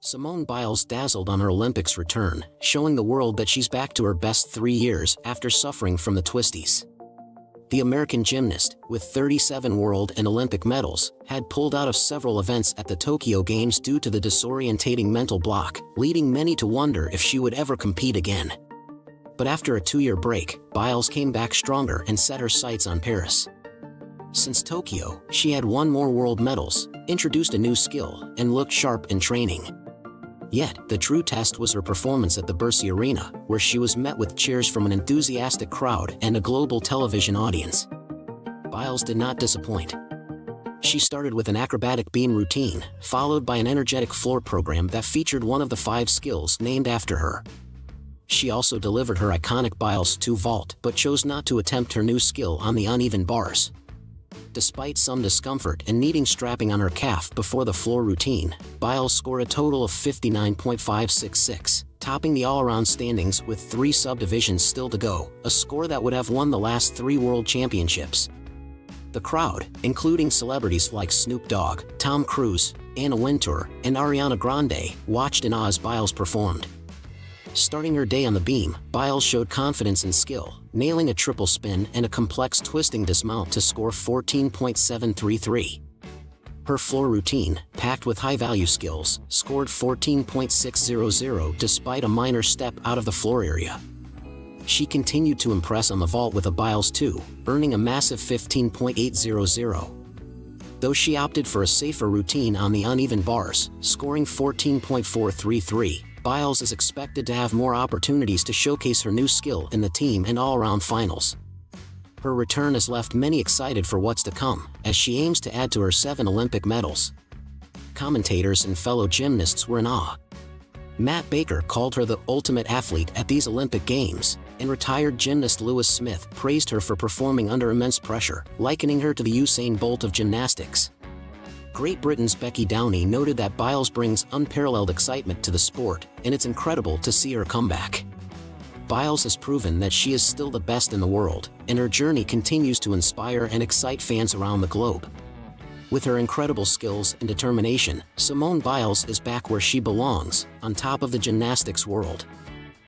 Simone Biles dazzled on her Olympics return, showing the world that she's back to her best three years after suffering from the twisties. The American gymnast, with 37 world and Olympic medals, had pulled out of several events at the Tokyo Games due to the disorientating mental block, leading many to wonder if she would ever compete again. But after a two-year break, Biles came back stronger and set her sights on Paris. Since Tokyo, she had won more world medals, introduced a new skill, and looked sharp in training. Yet, the true test was her performance at the Bercy Arena, where she was met with cheers from an enthusiastic crowd and a global television audience. Biles did not disappoint. She started with an acrobatic beam routine, followed by an energetic floor program that featured one of the five skills named after her. She also delivered her iconic Biles 2 vault but chose not to attempt her new skill on the uneven bars despite some discomfort and needing strapping on her calf before the floor routine, Biles scored a total of 59.566, topping the all-around standings with three subdivisions still to go, a score that would have won the last three world championships. The crowd, including celebrities like Snoop Dogg, Tom Cruise, Anna Wintour, and Ariana Grande, watched in awe as Biles performed. Starting her day on the beam, Biles showed confidence and skill, nailing a triple spin and a complex twisting dismount to score 14.733. Her floor routine, packed with high-value skills, scored 14.600 despite a minor step out of the floor area. She continued to impress on the vault with a Biles 2, earning a massive 15.800. Though she opted for a safer routine on the uneven bars, scoring 14.433, Biles is expected to have more opportunities to showcase her new skill in the team and all-around finals. Her return has left many excited for what's to come, as she aims to add to her seven Olympic medals. Commentators and fellow gymnasts were in awe. Matt Baker called her the ultimate athlete at these Olympic Games, and retired gymnast Louis Smith praised her for performing under immense pressure, likening her to the Usain Bolt of gymnastics. Great Britain's Becky Downie noted that Biles brings unparalleled excitement to the sport, and it's incredible to see her come back. Biles has proven that she is still the best in the world, and her journey continues to inspire and excite fans around the globe. With her incredible skills and determination, Simone Biles is back where she belongs, on top of the gymnastics world.